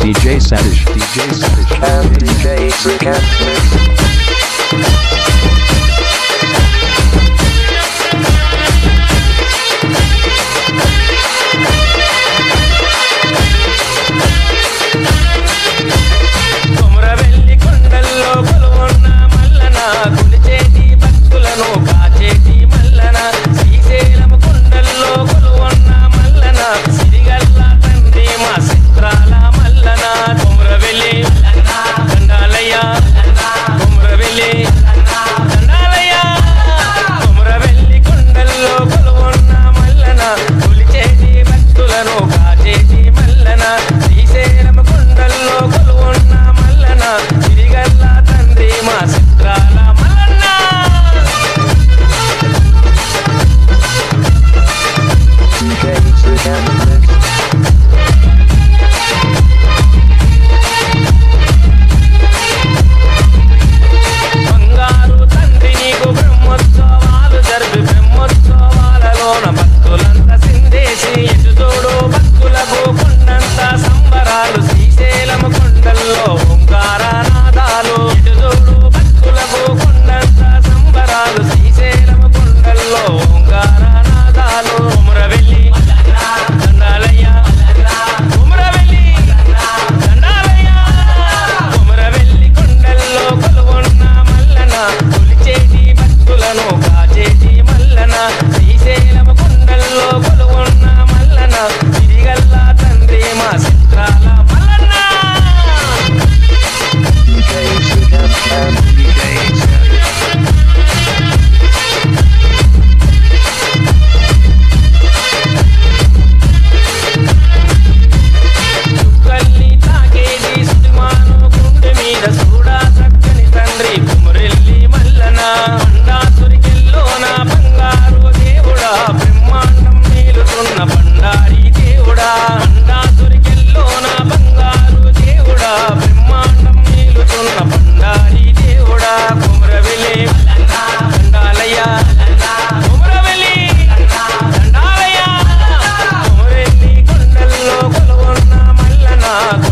DJ Savage, DJ Savage, and DJ Freakin'. Mallanna. Srisailam కొండల్లో కొలువున్న మల్లన. సంబరాలు శ్రీశైలము కొండల్లో ఓంకారనాదాలు ना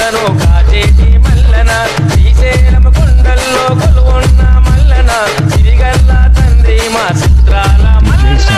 మనసులను కాచేటి మల్లన శ్రీశైలం కొండల్లో కొలువున్న మల్లన సిరిగల్ల తండ్రి మా చిత్రాల మల్లన